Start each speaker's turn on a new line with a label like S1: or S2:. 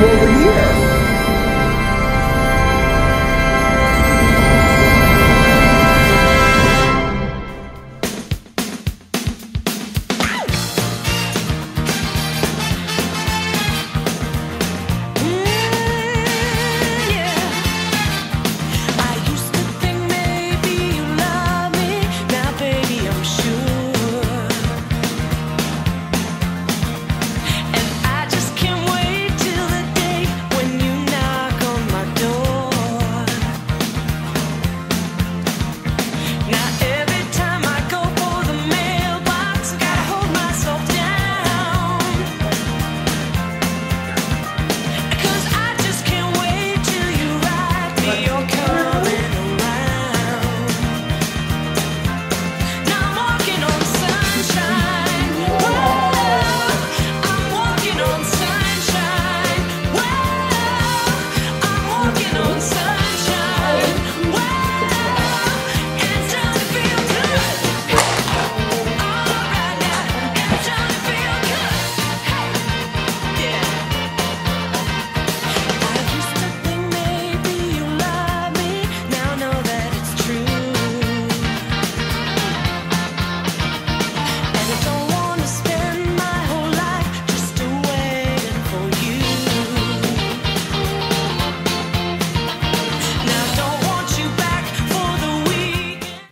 S1: What were you?